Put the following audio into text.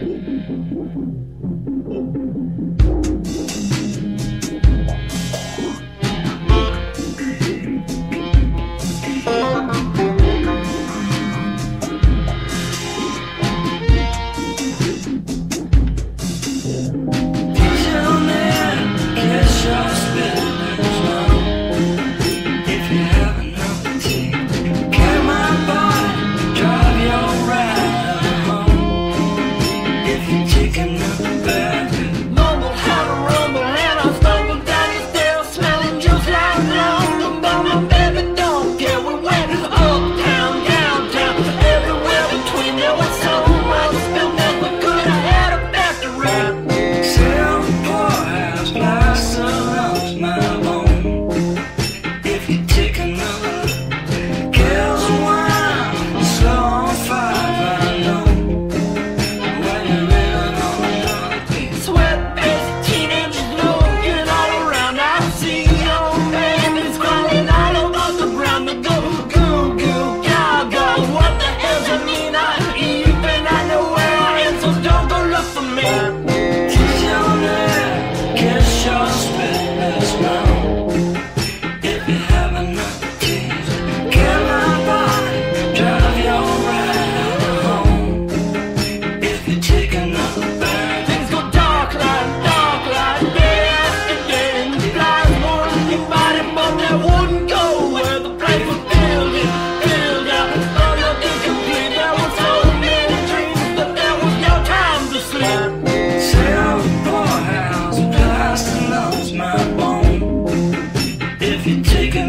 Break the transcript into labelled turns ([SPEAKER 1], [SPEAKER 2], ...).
[SPEAKER 1] if you take another